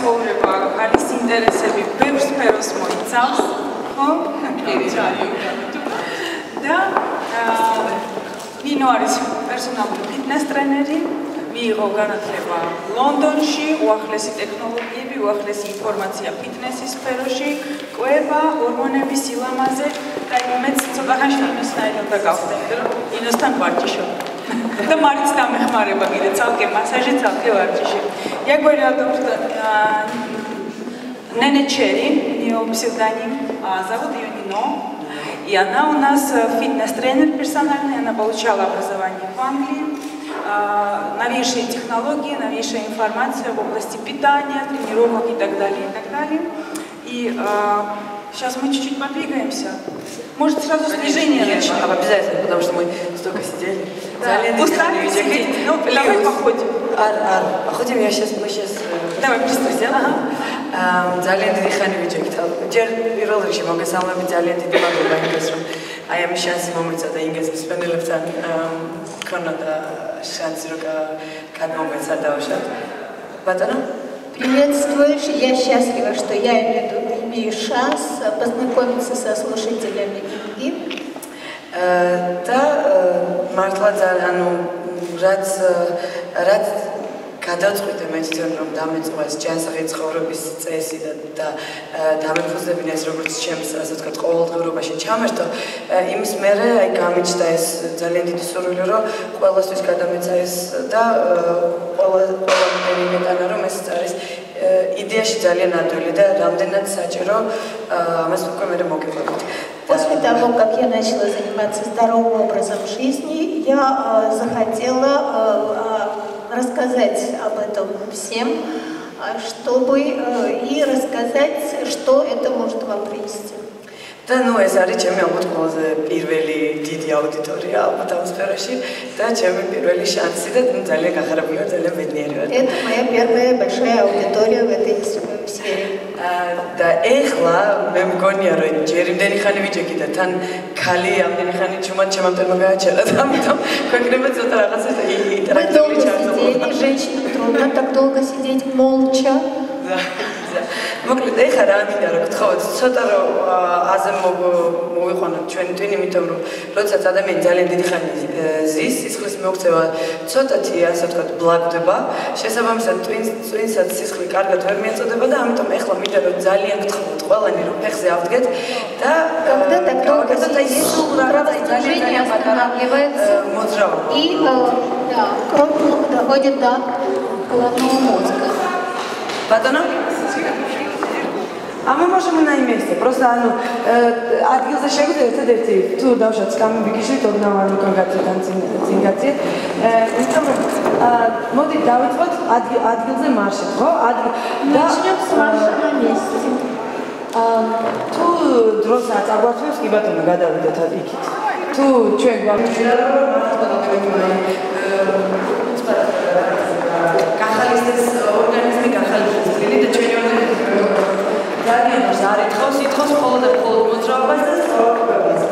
ცხოვრება, ხალის ინტერესები ბევრ სფეროს მოიცავს, ხო? და ვინო არის პერსონალური ფიტნეს ტრენერი, მიიღო განათლება ლონდონში, უახლესი ტექნოლოგიები, უახლესი ინფორმაცია ფიტნესის სფეროში, კვება, ჰორმონები, სილამაზე. და მეც ცოტა ხანში ინოსთან უნდა გავხდები, რომ ინოსთან ვარჯიშობ. და მარიც დამეხმარება კიდე ცალკე მასაჟი, ცალკე ვარჯიში. Я говорю о том, что Нене Черри, ее псевдоним, зовут ее Нино. И она у нас фитнес-тренер персональный, она получала образование в Англии. новейшие технологии, новейшая информация в области питания, тренировок и так далее, и так далее. И сейчас мы чуть-чуть подвигаемся. Может, сразу снижение начнем? Обязательно, потому что мы столько сидели. Да. Устали сидеть? Ну, давай походим. Ар, ар, походим, я сейчас, мы сейчас... Давай, приступим. Ага. ძალიან დიდი ხანი ვიჯექთ. ჯერ პირველ რიგში მოგესალმებით ძალიან დიდი მადლობა იმას რომ აი ამ შანსი მომეცა და ინგლისის სპენელებთან ქონა და шанс რომ გადმომეცა დავშავ. ბატონო приветствуешь. Я счастлива, что я имею, имею шанс познакомиться со слушателями Гимги. Э, да, э, Мартладан, рад, рад გადაწყვიტე მე თვითონ რომ დამეწყო ეს ჯანსაღი ცხოვრების წესი და და დამეფუძნებინა ეს როგორც ჩემს ასე ვთქვათ ყოველდღიურობაში ჩამერთო იმის მერე აი გამიჩნდა ეს ძალიან დიდი სურვილი რომ ყველასთვის გადამეცა ეს და ყველა ყველაფერი მეტანა რომ ეს არის იდეაში ძალიან ადვილი და რამდენად საჭირო ამას უკვე მე მოგიყვებით. После того, как я начала заниматься здоровым образом жизни, я захотела рассказать об этом всем, чтобы и рассказать, что это может вам принести. და ნუ ეს არის ჩემი ალბათ ყველაზე პირველი დიდი აუდიტორია ალბათ ამ სფეროში და ჩემი პირველი შანსი და ძალიან გახარებული ვარ ძალიან ბედნიერი ვარ. Это моя первая большая аудитория в этой сфере. და ეხლა მე მგონია რომ ჯერ იმდენი ხანი ვიჭეკი და თან ქალი ამდენი ხანი ჩუმად ჩემამდე გააჩერა და ამიტომ გვეკნება ცოტა რაღაცა ინტერაქტიული ჩართული. Женщинам трудно так долго сидеть молча. Да. მოკლედ ეხლა რა მინდა რომ გთხოვოთ ცოტა რომ აზე მოვიყვანოთ ჩვენ თვინი იმიტომ რომ როდესაც ადამიანი ძალიან დიდი ხანი ზის სისხლის მოქცევა ცოტათი ასე ვთქვათ ბლაგდება შესაბამისად twins twinსაც სისხლი კარგად ვერ მიეწოდება და ამიტომ ეხლა მინდა რომ ძალიან გთხოვოთ ყველანი რომ ფეხზე ავდგეთ და когда так долго сидишь кровоснабжение останавливается и да кровь доходит до головного мозга ბატონო А мы можем и на месте. Просто ну ადგილზე შეგვიძლია ერთადერთი თუ დავშოთ სკამები გიშლით ოდნავ არ უკანგაცეთ ან წინგაცეთ. იმიტომ რომ მოდი დავიწყოთ ადგილზე მარშრუტ, ხო? ადგილ Начнем с марша на месте. ა თუ დროს აწაგვაცებს კი ბატონო გადავიდეთ იქით. თუ ჩვენ გვამჩნია რომ გახალისდეს ორგანიზმი გახალისდეს წილი და ჩვენი დადიანოს არ ეთხოვს, ეთხოვს მხოლოდ და მხოლოდ მოძრაობას და სწავლებას.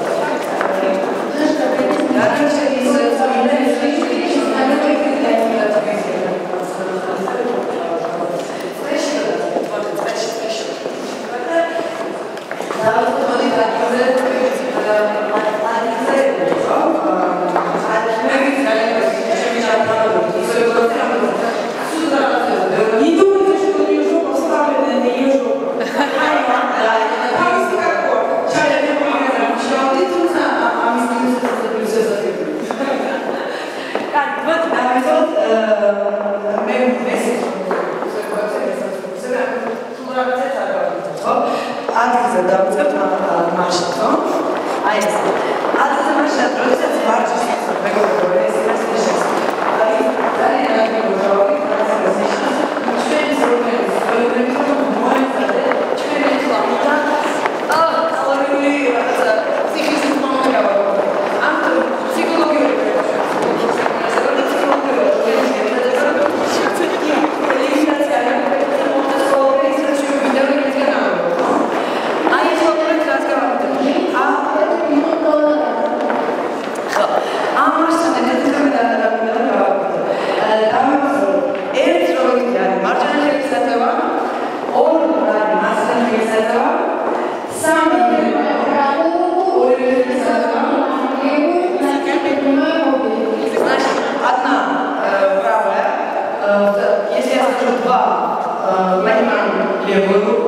vợ may mắn để với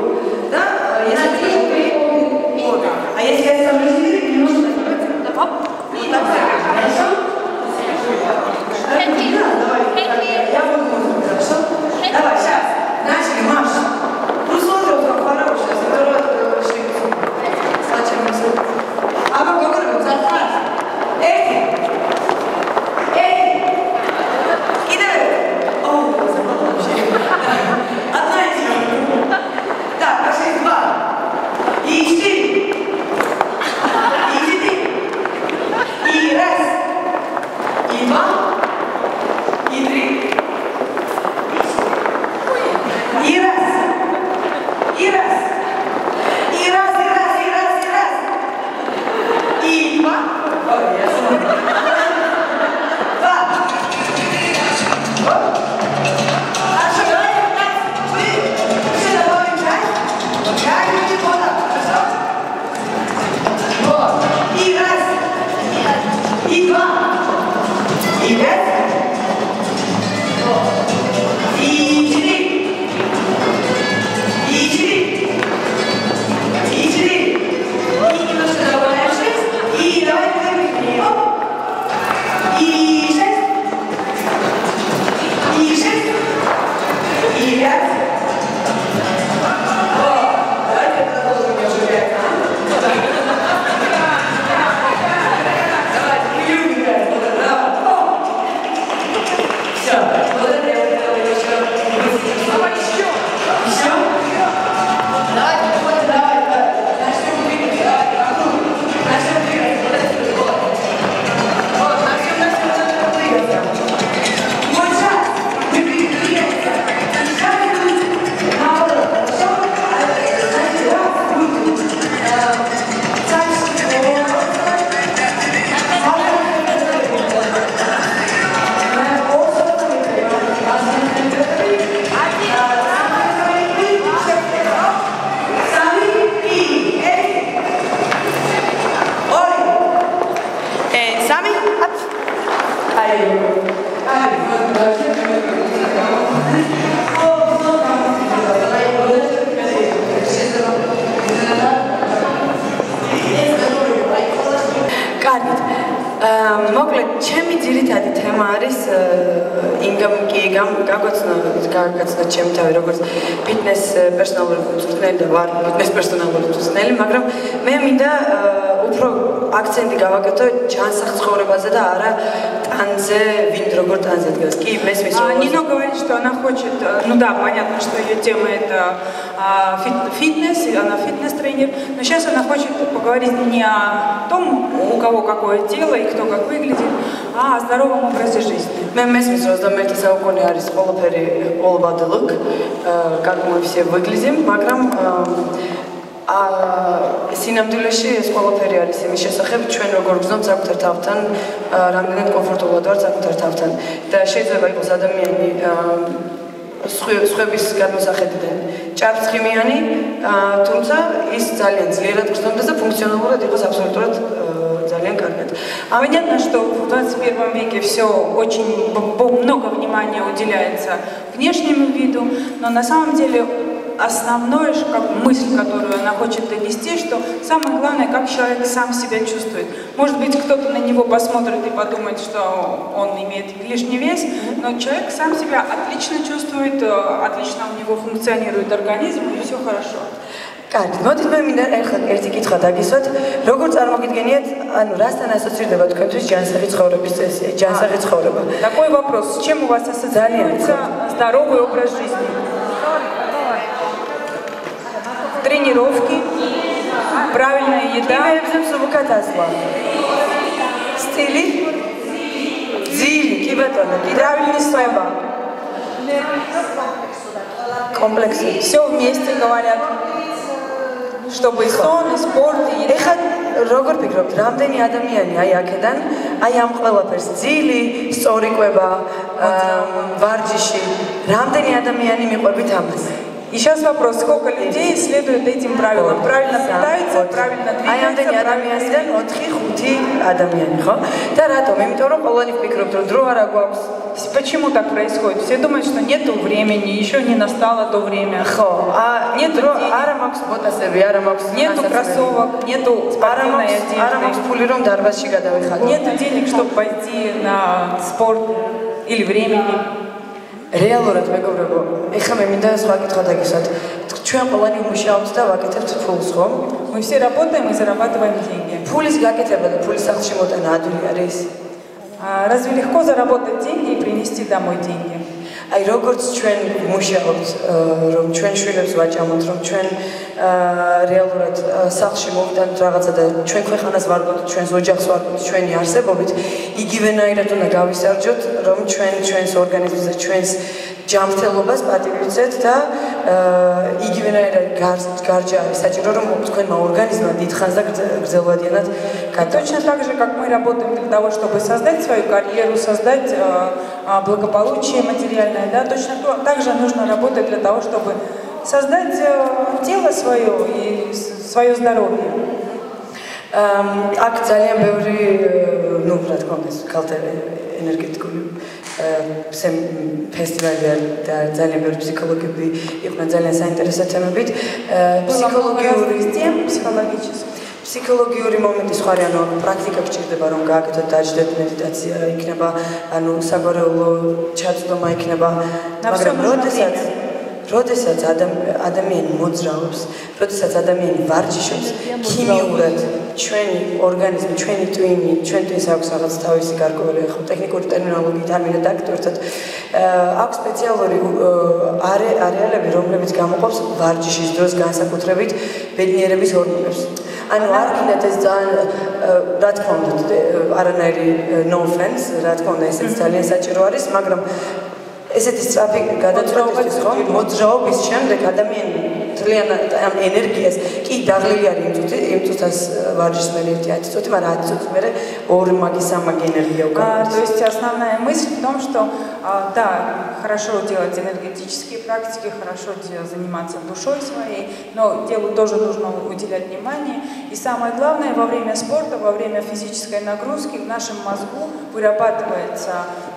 მოკლედ, ჩემი ძირითადი თემა არის ინგამ კი გამ გაგოცნო გაგაცნო ჩემი თავი როგორც ფიტნეს პერსონალური მწვრთნელი და ვარ ფიტნეს პერსონალური მწვრთნელი, მაგრამ მე მინდა უფრო აქცენტი გავაკეთო ჯანსაღ ცხოვრებაზე და არა анзе виндрогорт анзе Ки мес мес. Нино говорит, что она хочет, э, ну да, понятно, что ее тема это а, фитнес, она фитнес-тренер, но сейчас она хочет поговорить не о том, у кого какое тело и кто как выглядит, а о здоровом образе жизни. Мы мес мес раздамете саукони арис all about the look, э, как мы все выглядим, баграм э, а სინამდვილეში ეს ყველაფერი არის იმის შესახებ ჩვენ როგორ გზნობთ საკუთარ თავთან, ა, რამდენად კომფორტულად ვართ საკუთარ თავთან და შეიძლება იყოს ადამიანი ა, სხვე- სხვების გადმოსახედიდან ჭარბცხიმიანი, ა, თუმცა ის ძალიან ძლიერად გრძნობდეს და ფუნქციონალურად იყოს აბსოლუტურად ა, ძალიან კარგად. Понятно, что в 21 веке все очень б- б- много внимания уделяется внешнему виду, но на самом деле основное, ш- как мысль, которую она хочет донести, что самое главное, как человек сам себя чувствует. Может быть, кто-то на него посмотрит и подумает, что он имеет лишний вес, но человек сам себя отлично чувствует, э, отлично у него функционирует организм, и все хорошо. კარგი, მოდით მე მინდა ახლა ერთი კითხვა დაგისვათ. როგორ წარმოგიდგენიათ, ანუ რასთან ასოცირდება თქვენთვის ჯანსაღი ცხოვრების წესი, ჯანსაღი ცხოვრება? Такой вопрос, с чем у вас ассоциируется здоровый образ жизни? Тренировки, правильная еда, იმეებზე მსუბუქად ასვლა. სტილი? ძილი, კი ბატონო, კი правильный слова. კომპლექსი. Все вместе говорят, чтобы и сон, и спорт, и еда. ეხლა როგორ ფიქრობთ, რამდენი ადამიანი აი აქედან, აი ამ ყველაფერს ძილი, სწორი კვება, აა, ვარჯიში, რამდენი ადამიანი მიყვებით ამას? И сейчас вопрос, сколько людей следует этим правилам? Правильно питаются, правильно აი ამდენი двигаются, правильно ადამიანიდან 4-5 ადამიანი, ხო? და რატომ? იმიტომ რომ ყველანი ვფიქრობთ, რომ დრო არა გვაქვს, почему так происходит? Все думают, что нету времени, еще не настало то время. ხო, а Нет нет, денег. არა მაქვს ბოტასები, არა მაქვს Нету ასაცები. кроссовок, нету არა спортивной მაქვს, არა მაქვს одежды. ფული რომ დარბაზში გადავიხადო. Нету денег, чтобы пойти на спорт или времени. რეალურად მეგობრებო, ეხლა მე მინდა სხვა კითხვა დაგისვათ. ჩვენ ყველანი ვმუშაობთ და ვაკეთებთ ფულს, ხო? Мы все работаем и зарабатываем деньги. ფულის გაკეთება და ფულის სახლში მოტანა ადვილი არის. А разве легко заработать деньги и принести домой деньги? აი როგორც ჩვენ ვმუშაობთ, აა, რომ ჩვენ შვილებს ვაჭამოთ, რომ ჩვენ აა, რეალურად აა, სახლში მოვიდანთ რაღაცა და ჩვენ ქვეყანას ვარგოთ, ჩვენს ოჯახს ვარგოთ, ჩვენი არსებობით, იგივენაირად უნდა გავისარჯოთ, რომ ჩვენ ჩვენს ორგანიზმს და ჩვენს ჯანმრთელობას პატივიცეთ და აა, იგივენაირად გარს- გარჯა არის საჭირო, რომ თქვენმა ორგანიზმმა დიდხანს და გრძ- გრძელვადიანად გადავ Точно так же, как мы работаем для того, чтобы создать свою карьеру, создать э, а, благополучие материальное, да, точно то- так же нужно работать для того, чтобы создать тело свое и свое здоровье. აქ ძალიან ბევრი ну, რა თქმა უნდა, კალთა ენერგეტიკული ფესტივალი და ძალიან ბევრი ფსიქოლოგები იყვნენ ძალიან საინტერესო თემებით. ფსიქოლოგიური тем психологически ფსიქოლოგიური მომენტის ხარ ანუ პრაქტიკა გჭირდება რომ გააკეთოთ დაჯდეთ მედიტაცია იქნება ანუ საგორეულო ჩაცდომა იქნება მაგრამ როდესაც როდესაც ადამ- ადამიანი მოძრაობს, როდესაც ადამიანი ვარჯიშობს, ქიმიურად ჩვენი ორგანიზმი, ჩვენი ტვინი, ჩვენ ტვინს აქვს რაღაც თავისი გარკვეული ხო ტექნიკური ტერმინოლოგიით არ მინდა დაგტვირთოთ. აა, აქვს სპეციალური არე არეალები, რომლებიც გამოყოფს ვარჯიშის დროს განსაკუთრებით ბედნიერების ჰორმონებს. ანუ არ გინდათ ეს ძალიან რა თქმა უნდა, არანაირი no offense, რა თქმა უნდა, ესეც ძალიან საჭირო არის, მაგრამ ესეთი სწრაფი გადაწყვეტისთვის ხო მოძრაობის შემდეგ ადამიანი თლიანად ამ ენერგიას კი დაღლილი არის იმ წუთი იმ წუთას ვარჯიშს მე ერთი 10 წუთი მაგრამ 10 წუთს მე ორი მაგი სამაგი ენერგია А, უკან то есть основная мысль в том, что а, да, хорошо делать энергетические практики, хорошо де- заниматься душой своей, но делу тоже нужно уделять внимание. И самое главное, во время спорта, во время физической нагрузки в нашем мозгу вырабатываются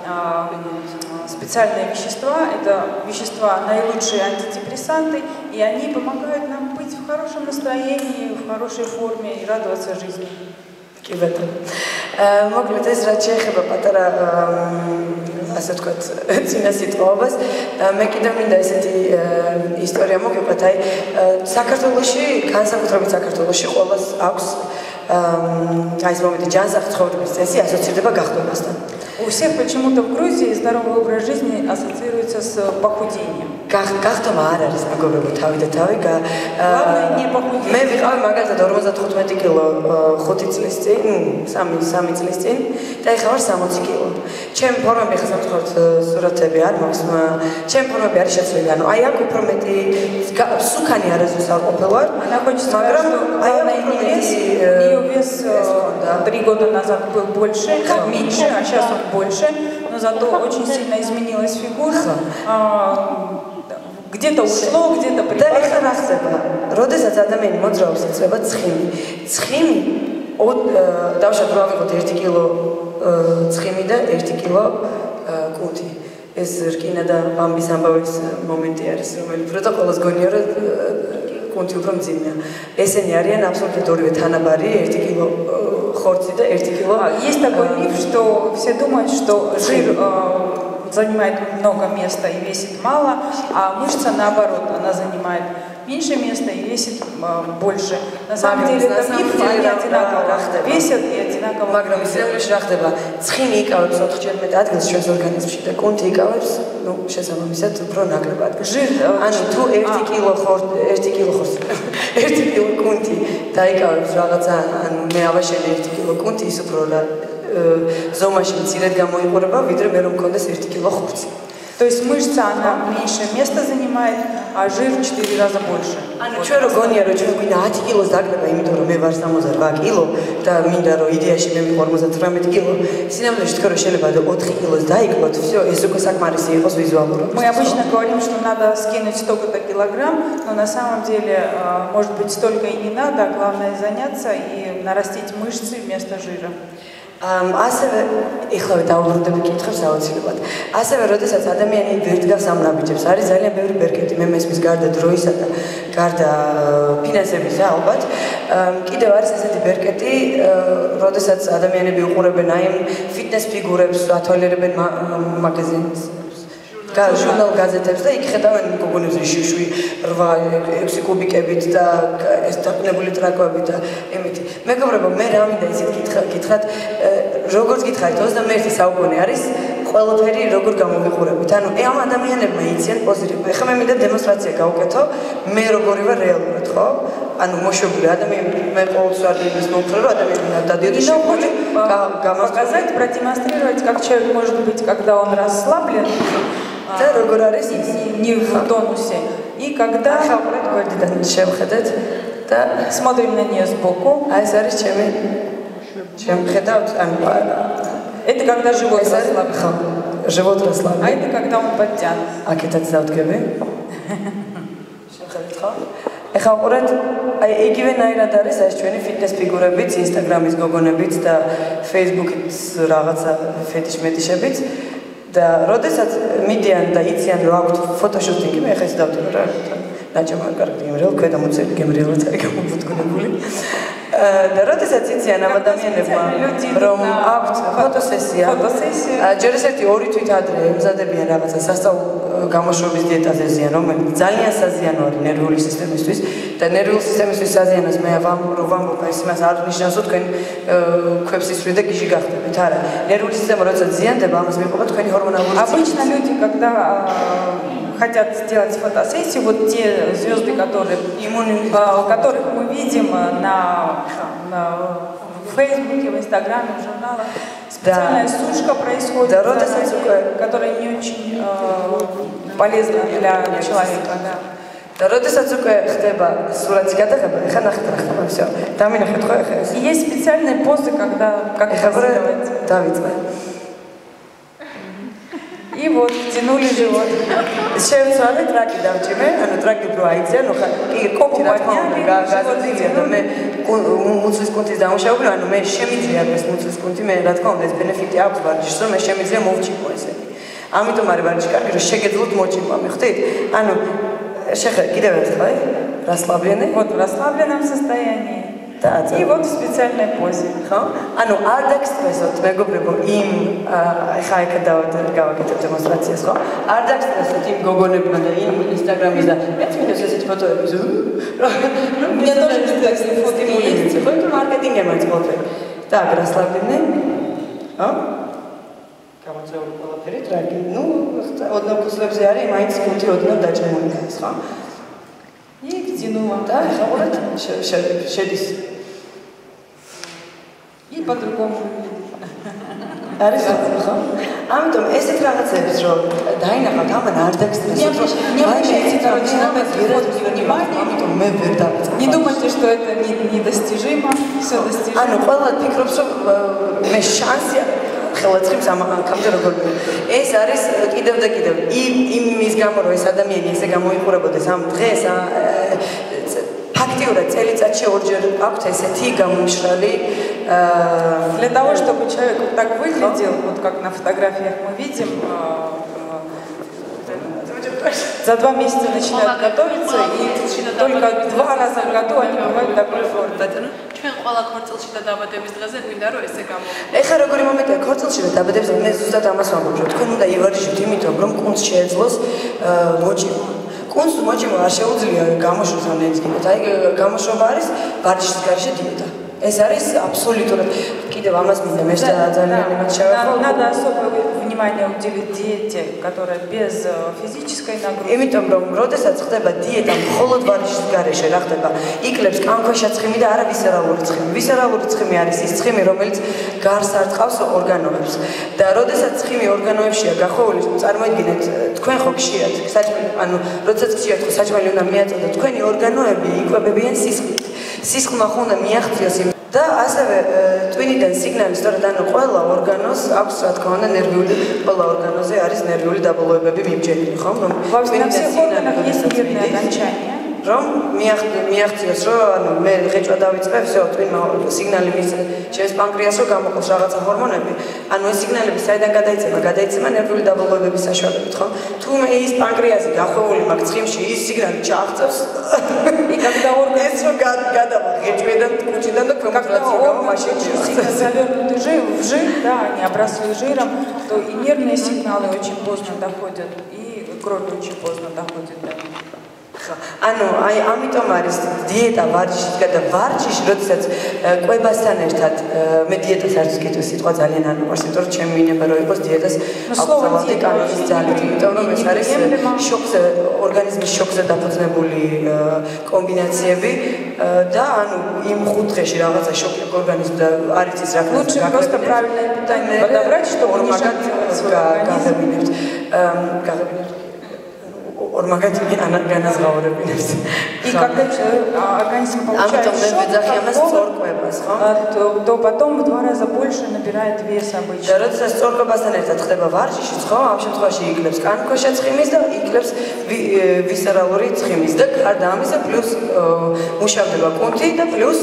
а, м, специальные вещества. Это вещества наилучшие антидепрессанты, и они помогают нам быть в хорошем настроении, в хорошей форме и радоваться жизни. კი ბატონო. აა მოკლედ ეს რაც შეეხება პატარა აა, ასე ვთქვათ, ძინა სიტყვაობას, აა, მე კიდევ მინდა ესეთი აა, ისტორია მოგიყვეთ, აი აა, საქართველოში, განსაკუთრებით საქართველოში ყოველს აქვს აა, აი ეს მომენტი ჯანსაღ ცხოვრების წესი ასოცირდება გახდომასთან. У всех почему-то в Грузии здоровый образ жизни ассоциируется с похудением. გახ- გახდომა არ არის მეგობრებო თავი და თავი გა Главное, не похудеть. მე ვიყავი მაგალითად 55 კილო 5 წლის წინ, ნუ 3 3 წლის წინ და ეხლა ვარ 60 კილო. ჩემი ფორმები ხა სამწუხაროდ э, სურათები არ მაქვს, მაგრამ ჩემი ფორმები არის შეცვლილი. ანუ აი აქ უფრო მეტი გა- სუქანი არასდროს არ ყოფილ ვარ, Она хочет сказать, მაგრამ что აი აქ главное უფრო не вес, მეტი ее вес ეს ქონდა. э, три года назад был больше, как меньше, а сейчас он больше, но зато очень сильно изменилась фигура. А, Где-то ушло, где-то და ეხლა прибавилось. რა ხდება? როდესაც ადამიანი მოძრაობს, იწება ცხიმი. ცხიმი ო- აა, დავშად რა ვიღოთ 1 კილო აა, ცხიმი და 1 კილო აა, კუთი. ეს რკინა და ბამბის ამბავის მომენტი არის, რომელიც პროტოკოლოს გონია, რომ აა, კუნთი უფრო მძიმეა. ესენი არიან აბსოლუტურად ორივე თანაბარი, 1 კილო აა, ხორცი და 1 კილო. А, Есть такой миф, что все думают, что жир э, занимает много места и весит мало, а мышца наоборот, она занимает меньше места и весит э, больше. На самом Магнум, деле на это самом миф, деле, они да, одинаково да, да. весят и одинаково მაგრამ ისრაელში რა ხდება? ცხიმი იკავებს 4-ჯერ მეტ ადგილს ჩვენს ორგანიზმში და კუნთი იკავებს, ну, შესაბამისად უფრო ნაკლებ ადგილს. Жир, э, ანუ თუ 1 კილო ხორ 1 კილო ხორს 1 კილო კუნთი დაიკავებს რაღაცა, ანუ მე ავაშენე 1 კილო კუნთი ის უფრო რა э, ზომაში მცირედ გამოიყურება, ვიდრე მე რომ მქონდეს 1 კილო ხორცი. То есть мышца, она меньше места занимает, а жир в 4 раза больше. ანუ ჩვენ რო გონია რომ ჩვენ გვინდა 10 კილოს დაგრება, იმიტომ რომ მე ვარ 68 კილო და მინდა რომ იდეაში მე ვიყო 58 კილო, სინამდვილეში თქვენ რომ შეიძლება 4 კილოს დაიკლოთ, всё, ეს უკვე საკმარისი იყოს ვიზუალურად. Мы обычно говорим, что надо скинуть столько-то килограмм, но на самом деле, э, может быть, столько и не надо, а главное заняться и нарастить мышцы вместо жира. ასევე ეხლა დავუბრუნდები კითხავს აუცილებლად. ასევე როდესაც ადამიანი ვერ დგას ამ ნაბიჯებს, არის ძალიან ბევრი ბერკეტი, მე მესმის გარდა დროისა და გარდა ფინანსების ალბათ. კიდევ არის ესეთი ბერკეტი, როდესაც ადამიანები უყურებენ აი ფიტნეს ფიგურებს, ათვალიერებენ მაღაზინს ჟურნალ გაზეთებს და იქ ხედავენ გოგონებს შიშვი 8 6 კუბიკებით და ეს დაკნებული ტრაკოებით და იმითი მეგობრებო მე რა მინდა ისეთ გითხრათ გითხრათ როგორც გითხარით 21 საუკუნე არის ყველაფერი როგორ გამოვიყურებით ანუ ე ამ ადამიანებმა იციან პოზიტივი ეხლა მე მინდა დემონსტრაცია გავუკეთო მე როგორი ვარ რეალურად ხო ანუ მოშობილი ადამიანი მე ყოველთვის ვარ იმის მომხრე რომ ადამიანი დადიოდი შეგვიძლია показать продемонстрировать как человек может быть когда он расслаблен და როგორ არის не в тонусе. И когда ხავრეთ გვერდიდან შევხედეთ და смотрим на неё сбоку, აი ეს არის ჩემი შევხედავთ ანუ это когда живот расслаблен. ხო, живот расслаблен. А это когда он подтянут. აკეთაც დავდგები. შევხედეთ ხო? ეხლა უყურეთ, აი იგივენაირად არის ეს ჩვენი ფიტნეს ფიგურებიც, ინსტაგრამის გოგონებიც და ფეისბუქის რაღაცა ფეტიშ მეტიშებიც. და როდესაც მიდიან და იციან რომ აქვთ ფოტოშუტინგი მე ხეს დავთვალე რა ნაჭამა კარგი იმრელ ქვედა მოცელი გემრიელად არის გამოფუტკუნებული და როდესაც იციან ამ ადამიანებმა რომ აქვთ ფოტოსესია ფოტოსესია ჯერ ეს ერთი ორი თვით ადრე ემზადებიან რაღაცა სასწავლო გამოშვების დიეტაზე ზიან რომელიც ძალიან საზიანო არის ნერვული სისტემისთვის და ნერვული სისტემისთვის საზიანოს მე ვამბობ ვამბობ ეს იმას არ ნიშნავს რომ თქვენ ქვებს ისვრით და გიჟი გახდებით არა ნერვული სისტემა როცა ზიანდება ამას მიყვება თქვენი ჰორმონალური обычно люди когда хотят сделать фотосессию, вот те звезды, которые, а, которых мы видим э, на, на в Фейсбуке, в Инстаграме, в журналах. Специальная да. сушка происходит, да, рода которая не очень э, полезна для человека. Да. Да, рода сацука хтеба, суратиката хаба, ханахтара хаба, все. Там и Есть специальные позы, когда как это сделать. Да. вот тянули живот. შევცვალე ტრაკი დავჭიმე, ანუ ტრაკი რო აიწია, ნუ ხა კი კოპი რა თქმა უნდა გაზრდილია და მე მუცლის კუნთის დამუშავებული, ანუ მე შემიძლია ეს მუცლის კუნთი, მე რა თქმა უნდა ეს ბენეფიტი აქვს ვარჯიშს, რომ მე შემიძლია მოვჭიქო ესეთი. ამიტომ არის ვარჯიში კარგი, რომ შეგეძლოთ მოჭიქვა, მიხვდით? ანუ შეხე კიდევ ერთხელ, расслабленный. Вот в расслабленном состоянии. და и вот в специальной позе. ხო? ანუ არ დაგსტრესოთ, მეგობრებო, იმ ხა იქ გავაკეთებ დემონსტრაციას, ხო? არ დაგსტრესოთ იმ გოგონებმა და იმ ინსტაგრამის და მეც მინდა ესეთი ფოტოები ზუ. ну мне тоже интересно фото есть. ხო, თუ მარკეტინგი მოიწოდე. так, расслабленный. ხო? გამოწეული ყველაფერი ტრაგი. ну, ოდნავ ქუსლებზე არის, მაინც კუნთი ოდნავ დაჭემული არის, ხო? იქ ძინულა და ხა ყურეთ შედის и по-другому არის ხო? ამიტომ ესეთ რაღაცებს რომ დაინახავთ ამან არ დაგსტრესოთ რომ не обращайте короче внимание ამიტომ მე ვერ დავწყობ не думайте что это недостижимо все достижимо ანუ ყველა ფიქრობს რომ მე შანსი ხელაცხებს ამ კამდე როგორ ეს არის კიდევ და კიდევ იმ იმის გამო რომ ეს ადამიანი ესე გამოიყურებოდეს ამ დღეს ფაქტიურად წელიწადში ორჯერ აქვს ესეთი გამომშრალი для того чтобы человек так выглядел вот как на фотографиях мы видим за два месяца начинают готовиться и только два раза в году они бывают такой формы. ჩვენ ყველა ქორწილში და დაბადების დღეზე გვინდა რომ ესე გამოვიდეს. ეხლა როგორი მომენტია ქორწილში და დაბადების დღეზე მე ზუსტად ამას ვამბობ, რომ თქვენ უნდა ივარჯიშოთ იმიტომ, რომ კუნს შეეძლოს მოჭიმა. კუნს მოჭიმა არ შეუძლია გამოშვას ან ეძგინოთ. აი გამოშვება არის ვარჯიშის გარშე დიეტა. ეს არის აბსოლუტურად კიდევ ამას მინდა მე ძალიან იმით შევეხო надо особое внимание уделить диете которая без физической нагрузки იმიტომ რომ როდესაც ხდება დიეტა მხოლოდ ვარჯიშის გარეშე რა ხდება იკლებს კანქვეშა ცხიმი და არა ვისერალური ცხიმი ვისერალური ცხიმი არის ის ცხიმი რომელიც გარს არტყავს ორგანოებს და როდესაც ცხიმი ორგანოებშია გახოვული წარმოიდგინეთ თქვენ ხო გშიათ საჭმელი ანუ როდესაც გშიათ ხო საჭმელი უნდა მიაწოდოთ თქვენი ორგანოები იკვებებიან სისხლით სისხლმა ხო უნდა მიაღწიოს იმ და ასევე ტვინიდან სიგნალი სწორედ ანუ ყველა ორგანოს აქვს რა თქმა უნდა ნერვიული ყველა ორგანოზე არის ნერვიული დაბოლოებები მიმჯენილი, ხო? რომ ტვინიდან სიგნალი ეს ნერვიანად ჩანია. რომ მიაღწიოს რომ ანუ მე ღეჭვა დავიწყე всё წინ სიგნალი მის ჩემს პანკრეას რომ გამოყოს რაღაცა ჰორმონები. ანუ ეს სიგნალები საიდან გადაიწება გადაიწება ნერვული დაბალოებების საშუალებით ხო? თუ მე ის პანკრეასი გახვეული მაგ ცხიმში ის სიგნალი ჩააღწევს? იქამდე გაორგეს რომ გადავა ღეჭვიდან კუჭიდან და კონკრეტულად რომ მაშინ ჩიხდა ძალიან уже уже да они обросли жиром то и нервные сигналы очень поздно доходят и кровь очень поздно доходит до них ხო ანუ აი ამიტომ არის დიეტა ვარჯიშის და ვარჯიში როდესაც კვებასთან ერთად მე დიეტას არც გითხრა სიტყვა ძალიან არ მიყვარს იმიტომ რომ ჩემი მინება რომ იყოს დიეტას აბსოლუტურად კანონის ძალით იმიტომ რომ ეს არის შოკზე ორგანიზმის შოკზე დაფუძნებული კომბინაციები და ანუ იმ ხუთ დღეში რაღაცა შოკი ორგანიზმ და არის ის რა лучше просто правильное питание подобрать чтобы не шокировать организм გაგებინებთ ორმაგაჭი განაზღაურებინებს. იკაკებს организм получает ამიტომ მე ვეძახი ამას სწორკვებას, ხო? то потом в два раза больше набирает вес обычно. და როცა სწორკვებასთან ერთად ხდება ვარჯიში, ხო? ამ შემთხვევაში იკლებს კანქვეშა ცხიმის და იკლებს ვისერალური ცხიმის და გარდა ამისა პლუს მუშავდება კუნთი და პლუს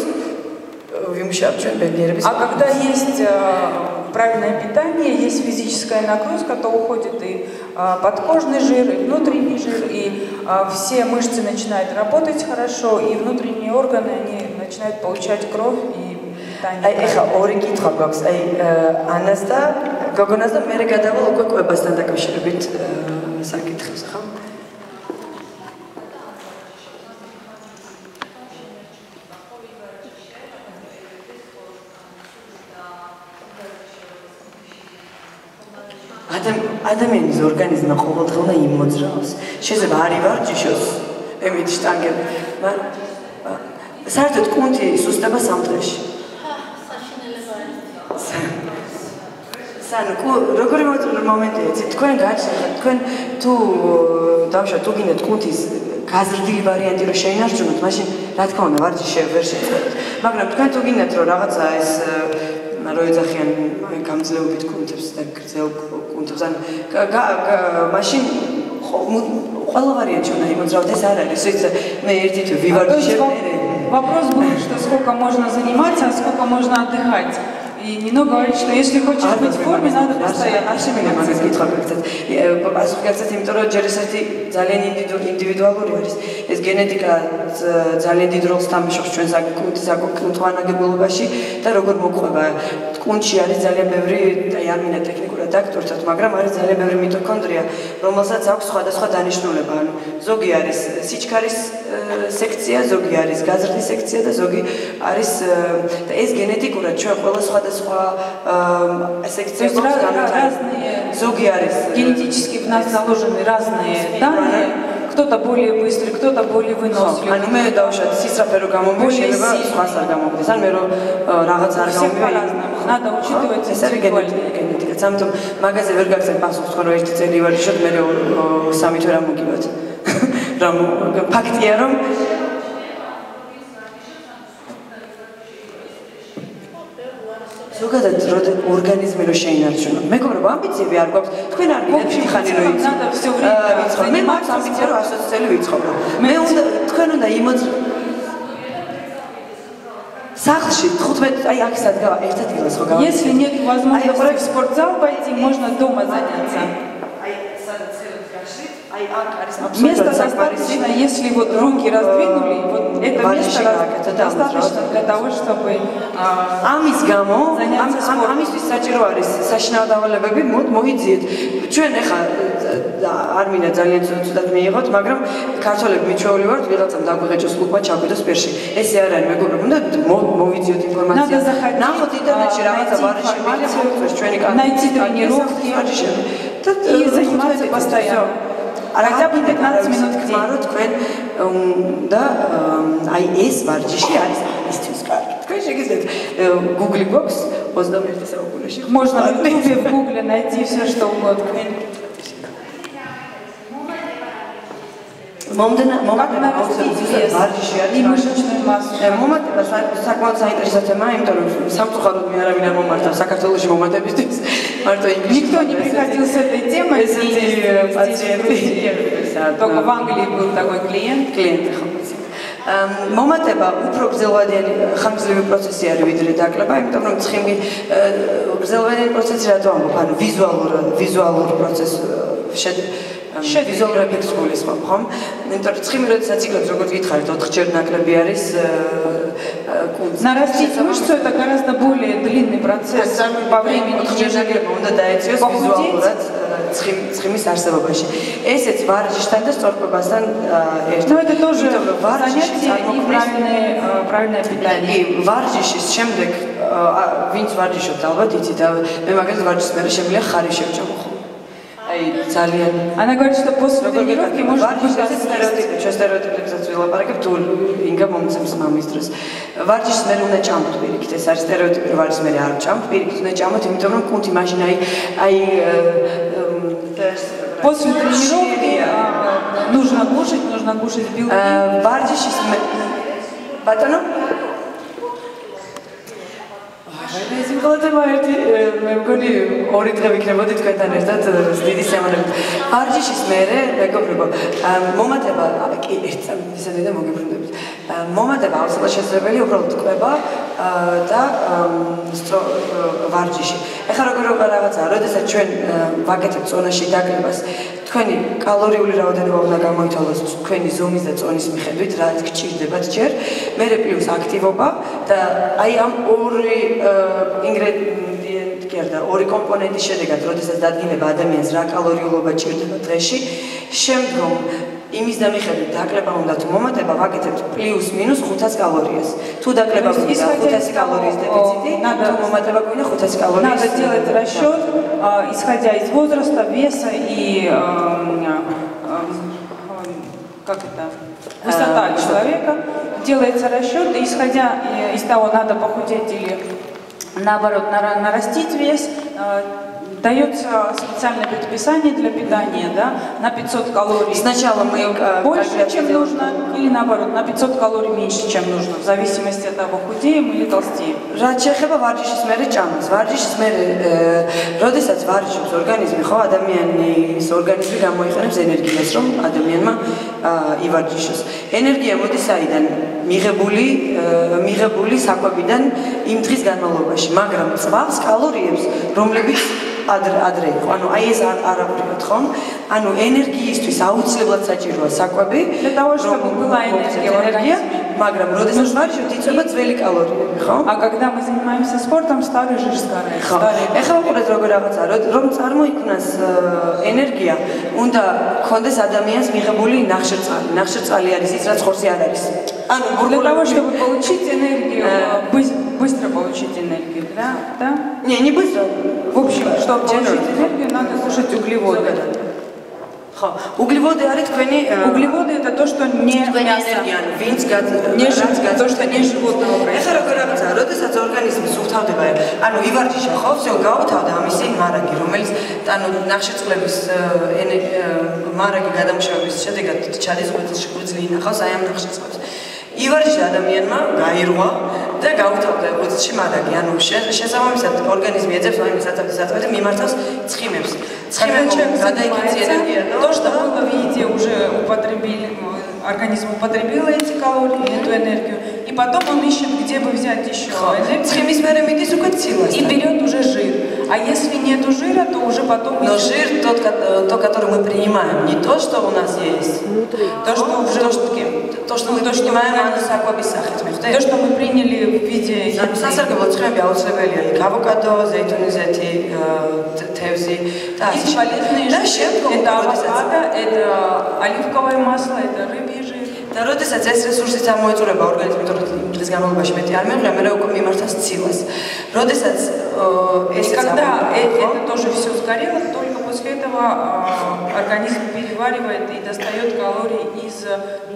А когда есть э, правильное питание, есть физическая нагрузка, то уходит и э, подкожный жир, и внутренний жир, и э, все мышцы начинают работать хорошо, и внутренние органы, они начинают получать кровь и питание. ადამიანის ორგანიზმი ყოველდღე უნდა იმოძრაოს. შეიძლება არ ივარჯიშოს ემით შტანგები, მაგრამ საერთოდ კუნთი სუსტება სამთრეში. სან კუ როგორი მომენტია ცი თქვენ გაჩნდათ თქვენ თუ დავშა თუ გინდათ კუნთის გაზრდილი ვარიანტი რომ შეინარჩუნოთ მაშინ რა თქმა უნდა ვარჯიში ვერ შეწყოთ მაგრამ თქვენ თუ გინდათ რომ რაღაცა ეს რო ეძახიან გამძლეობით კუნთებს და გრძელ კუნთებს ან მაშინ ყველა ვარიანტი უნდა იმოძრავდეს არ არის ის მე ერთი თუ ვივარჯიშე Вопрос был, что сколько можно заниматься, а сколько можно отдыхать. И Нино говорит, что если хочешь быть в форме, надо постоянно. აშემინა მაგას კითხვა გქცეთ. პასუხი გქცეთ, იმიტომ რომ ჯერ ესეთი ძალიან ინდივიდუალური არის. ეს გენეტიკა ძალიან დიდ როლს თამაშობს ჩვენ საკუთის საკუთრვანაგებულობაში და როგორ მოყვება. კუნჩი არის ძალიან ბევრი, აი არ მინდა ტექნიკურად აქტორთად, მაგრამ არის ძალიან ბევრი მიტოქონდრია, რომელსაც აქვს სხვადასხვა დანიშნულება. ანუ ზოგი არის სიჩქარის სექცია, ზოგი არის გაზრდის секция და ზოგი არის და ეს გენეტიკურად ჩვენ ყველა სხვა სხვადასხვა секция გვაქვს განვითარებული. ზოგი არის генетически в нас заложены разные данные. кто-то более быстрый, кто-то более выносливый. ანუ მე დავშად სისწრაფე რო გამომივიდა, შეიძლება სხვას არ გამომივიდეს. ან მე რო რაღაც არ გამომივიდა. надо учитывать ეს არის გენეტიკა. სამთო მაგაზე ვერ გაგცეთ პასუხს, ხო რომ ერთი წელი ვარიშოთ, მე რო სამი თვე რა მოგივათ. რომ ფაქტია რომ ზოგადად ორგანიზმი რო შეინარჩუნა. მეგობრებო, ამბიციები არ გვაქვს. თქვენ არ გინდათ შეხანი რო იცხოვ. მე მაქვს ამბიცია რომ 100 წელი ვიცხოვრო. მე უნდა თქვენ უნდა იმოც сахлში 15 აი აქ სადგა ერთ ადგილას ხო გავა. Если нет возможности в спортзал пойти, можно дома заняться. Место достаточно, если вот руки раздвинули, вот это место достаточно для того, чтобы ამის გამო ამისთვის საჭირო არის საშინაო დავალებები მოიძიეთ. ჩვენ ახლა არ მინდა ძალიან ცუდად მიიღოთ, მაგრამ ქართველები მიჩვეული ვართ, ვიღაცამ დაგვეღეჭოს კლუბმა ჩაგვიდოს პირში. ესე არ არის, მეგობრებო, უნდა მოვიძიოთ информация. ნახოთ ინტერნეტში რაღაცა ვარიში მიგწევს ჩვენი კანალი. найти тренировки, и заниматься постоянно. хотя бы 15 минут ხმარო თქვენ და აი ეს ვარჯიში არის ისთვის კარგი. თქვენ შეგიძლიათ Google Box 21 საუკუნეში. Можно в YouTube в Google найти все что угодно. მომდენა მომდენა ვარჯიში არის იმუშავე მასო. მომატება საკმაოდ საინტერესო თემაა, იმიტომ რომ სამწუხაროდ მე არავინ არ მომართავ საქართველოს მომატებისთვის. მარტო ინგლისში. Никто не приходил с этой темой, эти пациенты. და Только в Англии был такой клиент. კლიენტი ხო ვიცი. ამ მომატება უფრო გრძელვადიანი ხანგრძლივი პროცესი არის ვიდრე დაკლება, იმიტომ რომ ცხიმი გრძელვადიანი პროცესი რატო ამბობ, ანუ ვიზუალურ ვიზუალურ პროცესს შედ ვიზუალურ ეფექტს გულისხმობ, ხომ? იმიტომ რომ ცხიმი როდესაც იკლებს, როგორც გითხარით, 4ჯერ ნაკლები არის კუნძი. Нарастить мышцу это гораздо более длинный процесс по времени, 4ჯერ нежели ნაკლები უნდა დაეციოს ვიზუალურად ცხიმ ცხიმის არსებობაში. ესეც ვარჯიშთან და სწორფობასთან ერთად. Ну это тоже იმიტომ რომ ვარჯიში занятие и წარმოქმნის правильное, э, правильное питание. კი, ვარჯიშის შემდეგ ა, ვინც ვარჯიშობს ალბათ იცით, ა, მე მაგალითად ვარჯიშის მერე შემიძლია ხარი შევჭამო ხო? აი ძალიან Она говорит, что после როგორ тренировки გეკითხება, может быть ვარჯიშის даже სტერეოტიპი, ჩვენ სტერეოტიპებსაც ვილაპარაკებ, თუ ინგა მომცემს მამის დროს. ვარჯიშის მერე უნდა ჭამოთ პირიქით, ეს არის სტერეოტიპი, რომ ვარჯიშის მერე არ ჭამთ, პირიქით უნდა ჭამოთ, იმიტომ რომ კუნთი მაშინ აი აი После тренировки а, нужно кушать, нужно кушать белки. ვარჯიშის ბატონო იმკლატება ერთი მე მგონი ორი დღე ვიქნებოდი თქვენთან ერთად დიდი სიამოვნებით. ვარჯიშის მერე მეგობრებო მომატება კი ერთ წამისადე და მოგებრუნდებით. მომატება აუცილებლად შესაძლებელი უბრალოდ თქვება და ვარჯიში. ეხლა როგორ რაღაცაა, როდესაც ჩვენ ვაკეთებთ ზონაში დაგლებას, თქვენი კალორიული რაოდენობა უნდა გამოითვალოს თქვენი ზომის და წონის მიხედვით, რაც გჭირდებათ ჯერ. მერე პლუს აქტივობა და აი ამ ორი ინგრედიენტი კი არა, ორი კომპონენტის შედეგად, როდესაც დადგინება ადამიანს რა კალორიულობა ჭირდება დღეში, შემდგომ იმის და მიხედვით დაკლება უნდა თუ მომატება ვაკეთებთ პლუს მინუს 500 კალორიას. თუ დაკლება გვინდა 500 калорий дефицити, თუ მომატება გვინდა 500 კალორიის. Надо делать расчет, исходя из возраста, веса и как это, высота человека. Делается расчет, исходя из того, надо похудеть или наоборот нарастить вес, дается специальное предписание для питания, да, на 500 калорий. Сначала мы э, больше, как чем делаем? нужно, или наоборот, на 500 калорий меньше, чем нужно, в зависимости от того, худеем или толстеем. რაც შეეხება ვარჯიშის მერე ჭამას, ვარჯიშის მერე, როდესაც ვარჯიშობს ორგანიზმი, ხო, ადამიანის ორგანიზმი გამოიყენებს ენერგიას, რომ ადამიანმა ივარჯიშოს. ენერგია მოდის საიდან? მიღებული, მიღებული საკვებიდან იმ დღის განმავლობაში, მაგრამ წვავს კალორიებს, რომლებიც ადრე ადრე იყო. ანუ აი ეს არ არაფრიოთ, ხო? ანუ ენერგიისთვის აუცილებლად საჭიროა საკვები, Для того, чтобы была энергия в ენერგია, организме. მაგრამ როდესაც ვარჯიშობთ, იწება ძველი კალორიები, ხო? А когда мы занимаемся спортом, старый жир сгорает. ხო. Старый ეხლა უყურეთ როგორ რაღაცა, რომ რომ წარმოიქმნას э, ენერგია, უნდა კონდეს ადამიანს მიღებული ნახშირწყალი. ნახშირწყალი არის ის, რაც ხორცი არ არის. ანუ Для того, გურგულებული- чтобы получить энергию, Э. быс- быстро получить энергию, да? да? Не, не быстро. В общем, чтобы General. получить энергию, надо кушать углеводы. ხო. უგლივოდი არის თქვენი э, Углеводы это то, что не თქვენი мясо. ენერგია, ანუ ვინც გაც Не რაც жи- გაც- то, что не животного ეხლა происходит. როგორ რაღაცა, როდესაც ორგანიზმი სუფთავდება, ანუ ივარჯიშა ხო, всё გაუთავდა ამისი მარაგი, რომელიც ანუ ნახშირწყლების э, ენე- э, მარაგი გადამუშავების შედეგად ჩადის ღვიძლში, ღვიძლი ინახავს აი ამ ნახშირწყლებს. ივარჯიშა ადამიანმა გაირღვა და გაუთავდა ღვიძლში მარაგი, ანუ შე- შესაბამისად ორგანიზმი ეძებს აი საწევთ საწევთ და მიმართავს ცხიმებს. Когда ცხიმებს человек გადაიქცე ენერგია, занимается, то, что было в еде, уже употребили, организм употребил эти калории, эту энергию, и потом он ищет, где бы взять еще энергию, ცხიმის მერე მიდის უკვე ცილას. и берет уже жир. А если нету жира, то уже потом Но ищет жир тот, ко- то, который мы принимаем, не то, что у нас есть. то, что в желудке. То, что мы То, что принимаем, мы- оно саквабис სახით То, მიხვდეთ? что мы приняли в виде еды. სასარგებლო ცხიმები აუცილებელია, იქ ავოკადო, ზეითუნის ზეთი, э, თევზი და Есть ასე. полезные და жиры. შემდგომ, Это როდესაც авокадо, это оливковое масло, это рыбий жир. და როდესაც ეს რესურსი წარმოეწურება ორგანიზმი, თორე დღის განმავლობაში მეტი არ მეღრა, მე უკვე მიმართავს ცილას. როდესაც э, И ეს когда э- это тоже все сгорело, только после этого а, организм переваривает и достает калории из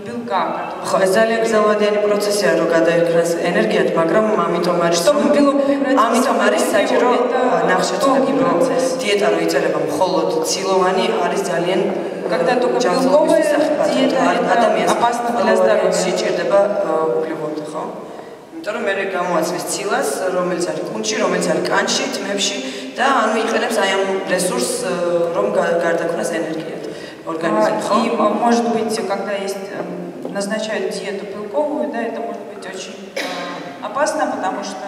белка, который ხო, ეს ძალიან გრძელვადიანი პროცესია, რომ გადაიქრას ენერგიად, მაგრამ ამიტომ არის Чтобы белок превратился ამიტომ в არის энергию, საჭირო это ნახშირწყლები долгий процесс. დიეტა რო იწერება მხოლოდ ცილოვანი არის ძალიან Когда только ჯანმრთელობის белковая სახიფათო. диета, არ- это ადამიანს опасно для ყოველგვარი здоровья. სიჭირდება უგლივოდი, ხო? იმიტომ რომ მე გამოაცვის ცილას, რომელიც არის კუნჩი, რომელიც არის კანში, თმებში და ანუ იყენებს აი ამ რესურსს, რომ გა- გარდაქმნას ენერგიად. организм, А, И а, может быть, когда есть э, назначают диету белковую, да, это может быть очень э, опасно, потому что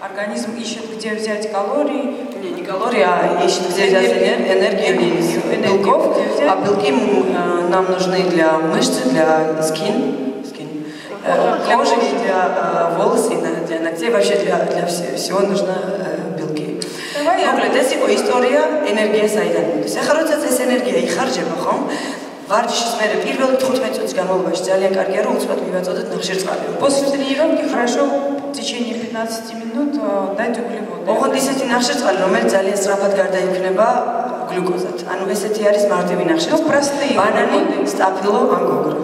организм ищет, где взять калории. Не, не калории, а ищет, где взять энергию, энергию из Энергию белков. где взять? А белки э, нам нужны для мышц, для скин, скин э, Для кожи, кожи. и для э, волос, и на- для ногтей. Вообще для, для все- всего нужно э, белки. Давай я- მოკლედ ეს იყო ისტორია ენერგიას აიდან მოდის. ახლა როდესაც ეს ენერგია იხარჯება, ხომ? ვარჯიშის მერე პირველ 15 წუთის განმავლობაში ძალიან კარგია რომ უცბად მივაწოდოთ ნახშირწყალი. После тренировки хорошо в течение 15 минут э, дать углеводы. ოღონდ ისეთი ნახშირწყალი, რომელიც ძალიან სწრაფად გარდაიქმნება გლუკოზად. ანუ ესეთი არის მარტივი Ну, ნახშირწყალი. простые ბანანი, углеводы. სტაფილო, ან გოგრა.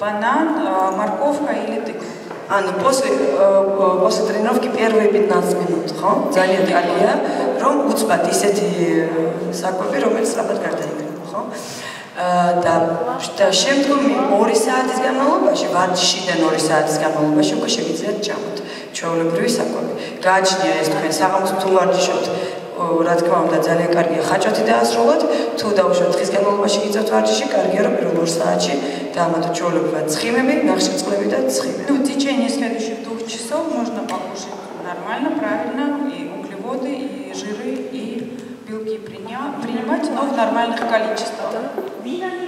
Банан, э, морковка или тыква. ანუ после э, после тренировки первые 15 минут, ხო? ძალიან კარგია, რომ უცბად ისეთი э, საკვები, რომელიც სწრაფად გარდაიქმნება, ხო? აა და და შემდგომი 2 საათის განმავლობაში, ვარჯიშიდან 2 საათის განმავლობაში უკვე შეგიძლიათ ჭამოთ ჩვეულებრივი საკვები. გააჩნია ეს თქვენ საღამოს თუ ვარჯიშობთ ო, რა თქმა უნდა ძალიან კარგია ხაჭოთი დაასრულოთ თუ დაუშვათ დღის განმავლობაში გიწევთ ვარჯიში კარგია რომ პირველ 2 საათში დაამატოთ ჩვეულებრივად ცხიმები, ნახშირწყლები და ცხიმები. Ну, в течение следующих двух часов можно покушать нормально, правильно, и углеводы, и жиры, и белки приня- принимать, но в нормальных количествах. ვინანი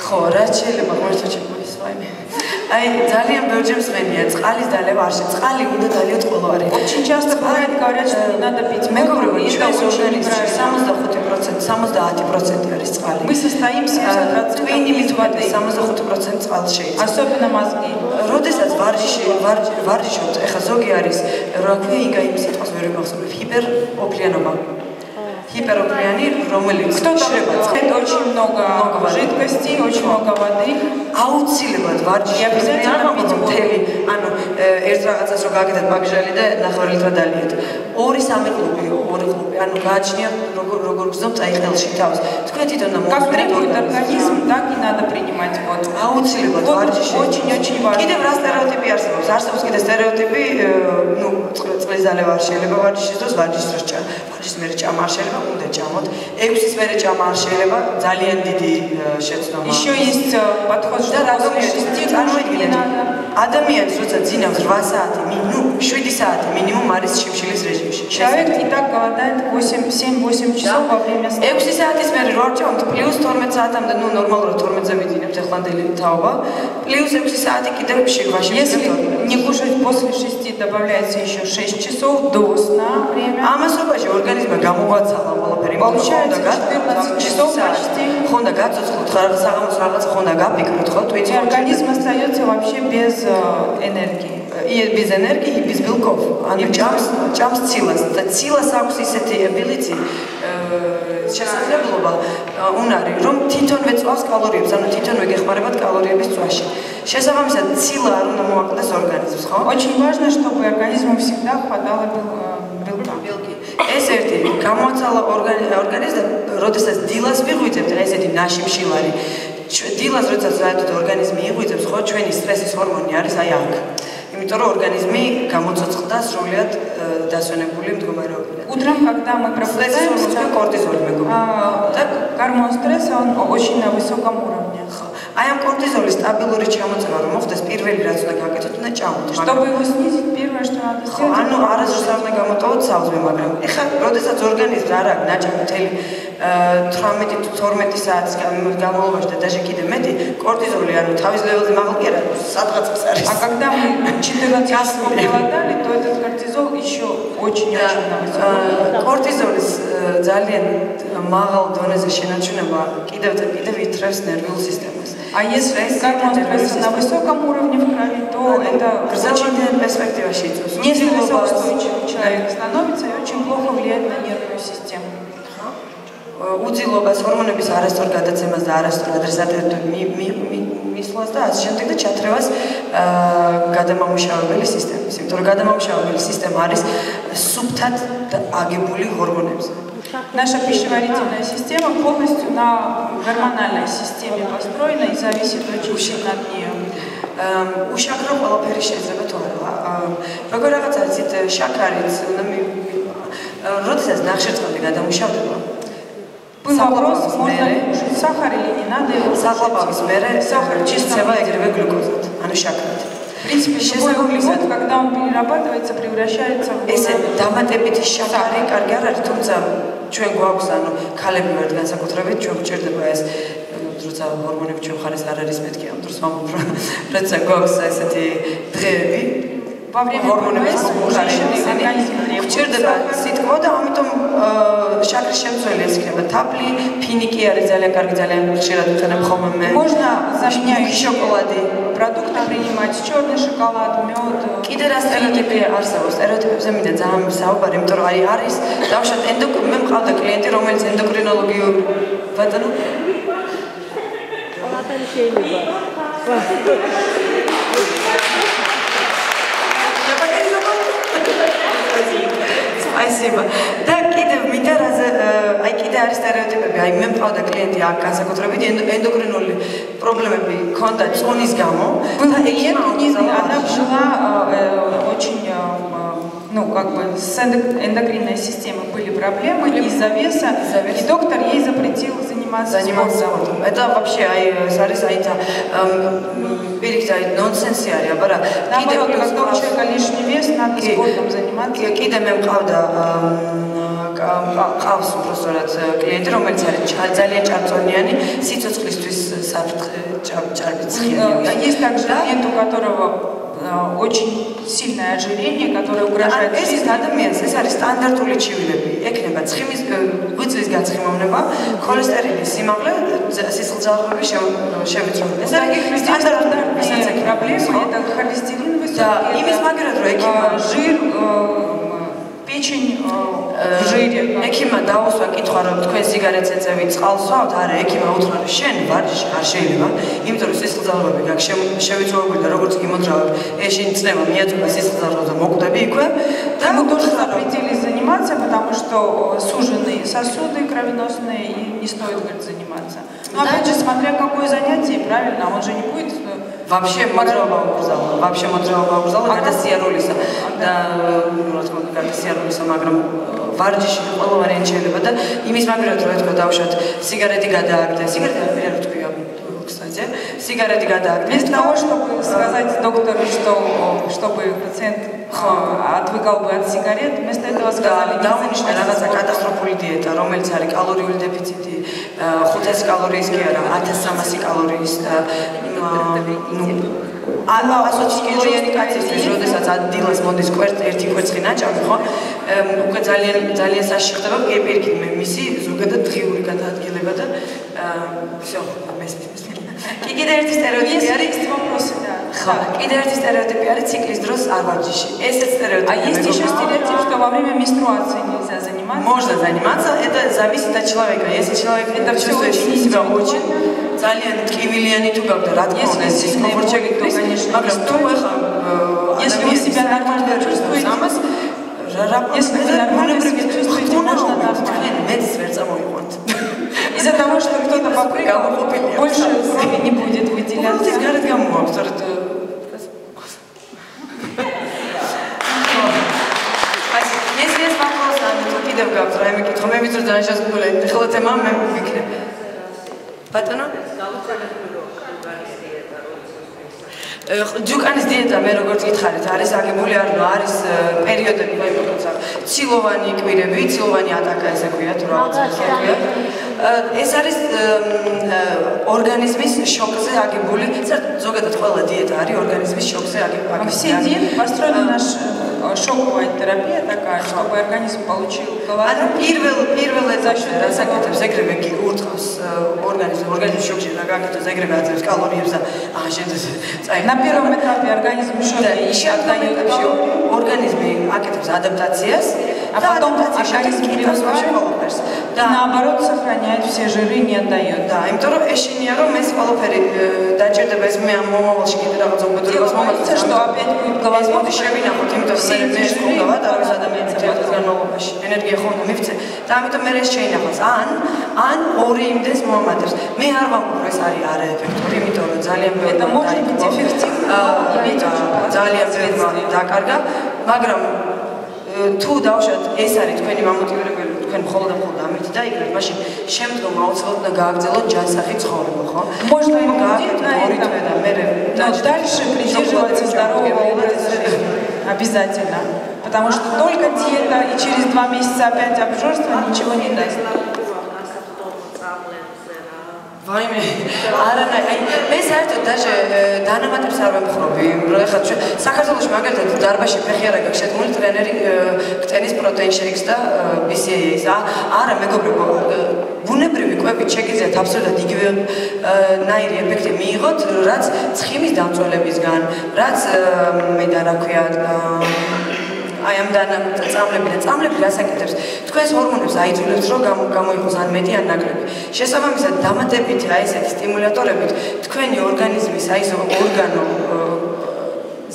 ხო, რა შეიძლება ღმერთო ჩემთვის ვაიმე. აი, ძალიან ბევრჯერ მსმენია, წყალის დალევა არ შეიძლება. წყალი უნდა დალიოთ ყოველგვარი. Очень часто бывает, говорят, что не надо пить მეგობრებო, воду, и это ჩვენს очень ორგანიზმში неправильно. 65%, 70% არის წყალი. Мы состоим 70% ტვინი из воды, 65% წყალს შეიძლება. особенно мозги. როდესაც ვარჯიში ვარჯ- ვარჯიშობთ, ეხლა ზოგი არის, რა ქვია, იგა იმ სიტყვას ვერ ვიმახსოვრებ, ჰიპეროპლიანობა. гиперуклеонид, румылик. Кто-то Очень много, много жидкости, очень много воды. აუცილებლად ვარჯიშებიან ამით მთელი, ანუ ერთ რაღაცას რო გაგედათ მაგჟელი და ნახევარი ლიტრა დალიეთ. ორი სამი კლუბი, ორი კლუბი, ანუ გააჩნია როგორ როგორ გზნობ წაიხელში თავს. თქვენ თვითონ მოგვიწოდეთ ორგანიზმ, так и надо принимать вот აუცილებლად ვარჯიში. очень очень важно. კიდევ რა стереოტიპი არსებობს? არსებობს კიდე стереოტიპი, ну, წყლიზალე ვარ შეიძლება ვარჯიშის დროს ვარჯიშს რო სჭა. ვარჯიშს მერე ჭამა არ შეიძლება, უნდა ჭამოთ. ექვსის მერე ჭამა არ შეიძლება, ძალიან დიდი შეცდომა. Еще есть подход что да, после шести нужно. ადამიანს როცა ძინავს 8 საათი მინ- ნუ 7 საათი მინიმუმ არის შიმშილის რეჟიმში Человек и так голодает 7-8 часов во время сна. 6 საათის მერე რო არ ჭამთ პლუს 12 საათამდე ნუ ნორმალურად 12-ზე ვიძინებთ ახლანდელი თაობა პლუს 6 საათი კიდევ შეგვაში Если не кушать после 6, добавляется еще 6 часов до сна время. ამასობაში ორგანიზმმა გამოგვაცალა ყველაფერი Получается, ხონდა გა- 14 часов почти. ხონდა გაწოცხლოთ ხარ საღამოს რაღაც ხონდა გაფიქროთ ხო თუ И იცით организм остается вообще без э, энергии. и без энергии, и без белков. ანუ ჭამს ჭამს ცილას და ცილას აქვს ისეთი აბილიტი შესაძლებლობა ა, უნარი რომ თვითონვე წვავს კალორიებს, ანუ თვითონვე გეხმარებათ კალორიების წვაში. შესაბამისად ცილა არ უნდა მოაკლდეს ორგანიზმს, ხო? Очень важно, чтобы организму всегда хватало бел- э, белка. ბილკი. ეს ერთი გამოაცალა ორგანი- ორგანიზმს და როდესაც დილას ვიღვიძებთ, აი ესეთი ნაშიმშილარი. ჩვ- დილას როდესაც საერთოდ ორგანიზმი იღვიძებს, ხო, ჩვენი სტრესის ჰორმონი არის აი აქ. იმიტომ რომ ორგანიზმი გამოცოცხლდა სრულიად э, დასვენებული მდგომარეობიდან. Утром, когда мы სტრესის ჰორმონი пробуждаемся, კორტიზოლი მეგობრებო. а, Так? гормон стресса, он очень на высоком уровне. ხო. აი ამ კორტიზოლის სტაბილური ჩამოწევა რომ მოხდეს, პირველი რაც უნდა გაკეთოთ, უნდა ჭამოთ. მაგრამ- Чтобы его снизить, первое, что надо ხო, сделать, ანუ არასდროს არ უნდა გამოტოვოთ საუზმე, მაგრამ ეხლა როდესაც ორგანიზმს არ აქვს ნაჭამი მთელი აა, 18 თუ 12 საათის გამ- განმავლობაში და даже კიდე მეტი, კორტიზოლი ანუ თავის ლეველზე მაღალ კი არა, სადღაც არის. А когда мы 14 часов голодали, то этот кортизол еще очень-очень на высоком уровне. აა, კორტიზოლის აა, ძალიან მაღალ დონეზე შენარჩუნება კიდევ და კიდევ ითრევს ნერვულ სისტემას. А если гормон стресса на высоком уровне в крови, то это очень გრძელვადიან პერსპექტივაში იწვევს. нестрессоустойчивый человек становится и очень плохо влияет на нервную систему. უძილობას, ჰორმონების არასწორ გადაცემას და არასწორ ადრესატებთან მისვლას და ასე შემდეგ და ჩათრევას აა, გადამამუშავებელი სისტემის. იმიტომ რომ გადამამუშავებელი სისტემა არის სუფთად და აგებული ჰორმონებზე. Наша пищеварительная система полностью на гормональной системе построена и зависит очень сильно от нее. აა, უშაქრო ყველაფერი შეიძლება თუ არა. აა, როგორ რაღაცა იცით, შაქარიც უნდა მი- მი- როდესაც ნახშირწყლი გადამუშავდება Был вопрос, საყლაპავის можно მერე, ли кушать сахар или не надо его საყლაპავის кушать. მერე Сахар ჭირდება ეგრევე გლუკოზად, ანუ შაქრად. В принципе, любой შესაბამისად, углевод, когда он перерабатывается, превращается в ესე დამატებითი შაქარი კარგი არ არის, თუმცა ჩვენ გვაქვს ანუ ქალები ვართ განსაკუთრებით, ჩვენ გვჭირდება ეს როცა ჰორმონები ჩვენ ხარეს არ არის მეთქი ამ დროს რომ როცა გვაქვს ესეთი დღეები во время ჰორმონების მუშაობისანი ხშირდება სითქმო და ამიტომ შაქრის შემცველი ეს იქნება თაფლი, ფინი კი არის ძალიან კარგი, ძალიან ხშირად ვიყენებ ხოლმე მე. Можно заменять шоколаде продукты принимать черный шоколад, мед. კიდე რა стереотипი არსებობს? стереотипებზე მინდა ძალიან ვისაუბარი, იმიტომ რომ აი არის დავშოთ ენდოკ მე მყავდა კლიენტი, რომელიც ენდოკრინოლოგიურ ბატონო ყველაფერი შეიძლება. спасибо. და კიდევ მინდა რაზე აი კიდე არის стереოტიპები, აი მე მყავდა კლიენტი აქ განსაკუთრებით ენდოკრინული პრობლემები ქონდა წონის გამო და ეკონიზმი она была очень ну, как бы с эндок- эндокринной системой были проблемы из-за веса, Из-за веса. и доктор ей запретил заниматься заниматься спортом. спортом. Это вообще აი ეს არის აი და პირიქით აი ნონსენსი არის, აბა რა. Наоборот, პლუს когда у ყავს- человека лишний вес, надо კი, спортом заниматься. კი, კიდე მე მყავდა ამ, ყა- ყავს უბრალოდ კლიენტი, რომელიც არის ჩა- ძალიან ჭარბწონიანი, სიცოცხლისთვის საფრთხე ჭარბი Э, ცხინია. Есть также клиент, у которого э, очень сильное ожирение, которое угрожает ეს ის жизни. ადამიანს, ეს არის სტანდარტული ჩივილები. ექნება ცხიმის ღვიძლის გაწმოვნება, ქოლესტერინის სიმაღლე, სისხლძარღვები შევიწროებით. ეს არის Таких людей სტანდარტული стандартные проблемы ხო? это холестерин Да, высокий, именно это, смотрят, что э, экипа. жир, э, печень э, в жире. ექიმა დაუსვა კითხვა რომ თქვენ სიგარეტს ეწევით წყალს ვავთ არა ექიმა უთხრა რომ შენ ვარჯიში არ შეიძლება იმიტომ რომ სისხლძარღვები გაქვს შევიწროებული და როგორც კი მოძრავებ ეს შენ წნევა მიაწვება სისხლძარღვებს და მოკვდები იქვე და Ему тоже უთხრა რომ запретили заниматься, потому что э, сужены сосуды кровеносные и не стоит, говорит, заниматься. Но Да. опять же, смотря какое занятие, правильно, он же не будет... э, вообще მოძრაობა უგზავნა вообще მოძრაობა უგზავნა აკა- გადასიარულისა და რა თქმა უნდა გადასიარულისა მაგრამ ვარჯიში ყველა ვარიანტი შეიძლება და იმის მაგალითად რომ ეთქვა დავშოთ სიგარეტი გადააგდე სიგარეტი არ თქვია кстати სიგარეტი გადააგდე Вместо того, чтобы сказать доктору, что э, чтобы пациент э, отвыкал бы от сигарет, вместо этого сказали, не დაუნიშნა занимайтесь რაღაცა спортом. კატასტროფული დიეტა, რომელიც არის კალორიული დეფიციტი, 500 კალორიის კი არა, 1300 კალორიის და ნუ ალა 100 კილოიანი კაცისთვის, როდესაც ადგილას მოდის კვერთ ერთი კვერცხი ნაჭამი, ხო? ემ, უკვე ძალიან ძალიან საში ხდება პირიქით მე მისი ზოგადად დღიური გადაადგილება და всё, მესმის. კი კიდე ერთი სტერეოტიპი არის თმოფროსი და ხა კიდე ერთი სტერეოტიპი არის ციკლის დროს арваჯиши. Этот стереотип. А есть еще стереотип, что во время менструации нельзя заниматься? Можно заниматься, это зависит от человека. Если человек это чувствует себя очень ძალიან ტკივილიანი თუ გაგდა, რა თქმა უნდა, ეს дискомфорт შეგიძლია, конечно. მაგრამ თუ ახლა если вы себя нормально чувствуете, ამას რა რა если вы нормально себя чувствуете, можно даже თქვენ მეც ვერ წამოიყვანთ. из-за того, что кто-то попрыгал, больше крови не будет выделяться. Ну, здесь говорят, кому абсурд. Если есть вопрос, то кидев габзра, я микит, хомем витр, да, сейчас гулять. Хлоте мам, я микит. Патана? Да, вот так. ჯუკანის დიეტა მე როგორც გითხარით არის აგებული არ ნუ არის პერიოდები მე როცა ცილოვანი კვირები ცილოვანი ატაკა ესე ქვია თუ რაღაც ესე ქვია ეს არის ორგანიზმის შოკზე აგებული ზოგადად ყველა დიეტა არის ორგანიზმის შოკზე აგებული Все диеты построены на ш- шоковая терапия такая, чтобы организм получил ანუ голодание. პირველ პირველ ეტაპში რაც აკეთებს ეგრევე კი ურთავს ორგანიზმ ორგანიზმის შოკში და გაკეთებს ეგრევე აძლევს კალორიებს და აა შენ წაი На первом этапе организм в шоке и отдает калории, ორგანიზმი აკეთებს ადაპტაციას а потом ადაპტაციის организм შედეგი привыкает ყველაფერს и და наоборот сохраняет все жиры, не отдает. და იმიტომ რომ ეშინია რომ ეს ყველაფერი დაჭერდება ეს მე ამ მომავალში კიდე რაღაც უბედურებას Дело боится, что опять будет ეს голодание. მოდი შევინახოთ, იმიტომ Все რომ მე эти жиры მქონდა თავის ადამიანის отдают. წელს განმავლობაში ენერგია ხომ მივცე და ამიტომ მე ეს შეინახავს. ან ან ორი იმდეს მომატებს. მე არ ვამბობ რომ ეს არის არაეფექტური, იმიტომ რომ ძალიან ბევრი Это может быть эффективно, но иметь очень плохие ძალიან ბევრი последствия. დაკარგა, მაგრამ თუ დავშოთ ეს არის თქვენი მამოტივირებელი თქვენ მხოლოდ და მხოლოდ ამით დაიგრეთ მაშინ შემდგომ აუცილებლად უნდა გააგრძელოთ ჯანსაღი ცხოვრება ხო Можно ему გააკეთოთ на ორი этом. თვე და მე Но дальше придерживаться здорового образа жизни. Обязательно. Потому что только диета и через два месяца опять обжорство ничего не даст. ვაიმე არანაირ აი მე საერთოდ დაჟე დანამატებს არ ვემხრობი ეხლა საქართველოს მაგალითად დარბაში ფეხი არა გაქვს შეთმული ტრენერი ქტენის პროტეინ შეიქს და BCAA-ის არა მეგობრებო ბუნებრივი კვებით შეგიძლიათ აბსოლუტურად იგივე ნაირი ეფექტი მიიღოთ რაც ცხიმის დამწველებისგან რაც მე და რა ქვია აი ამ დანაწამლები და წამლები რასაკეთებს თქვენს ჰორმონებს აიძულებს რომ გამოიყოს ან მეტი ან ნაკლები შესაბამისად დამატებით აი ესეთი სტიმულატორებით თქვენი ორგანიზმის აი ეს ორგანო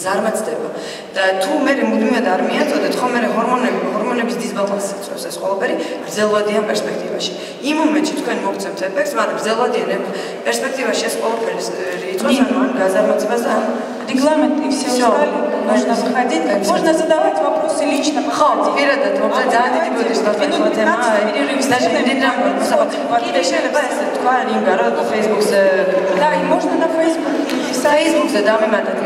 ზარმაცდება და თუ მე მუდმივად არ მიაწოდეთ ხო მე ჰორმონები ჰორმონების დისბალანსი წევს ეს ყველაფერი გრძელვადიან პერსპექტივაში იმ მომენტში თქვენ მოგცემთ ეფექტს მაგრამ гრძელვადიან პერსპექტივაში ეს ყველაფერი იწვევს ანუ გაზარმაცებას და Регламент и все устали, нужно выходить. Можно задавать вопросы лично. ხო, პირადად მომწე ძალიან დიდი ბოდიშს დავწერთ თემა. даже დიდი რამ კიდე შეიძლება ესე თქვა ლინკა რა Facebook-ზე. Да, и можно на Facebook писать. Facebook-ზე დამემატეთ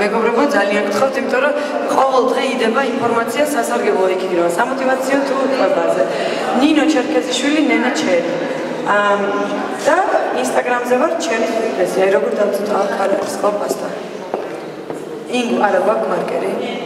მეგობრებო ძალიან გთხოვთ, იმიტომ რომ ყოველ დღე იდება ინფორმაცია სასარგებლო იქით რა სამოტივაციო თუ კვებაზე. ნინო ჩერკეზიშვილი, ნენა ჩერი. ამ და Instagram-ზე ვარ ჩერი ფიტნესი, აი როგორ დავწუთა აქ არის ხო პასტა. ინგ არა გვაქვს მარკერი.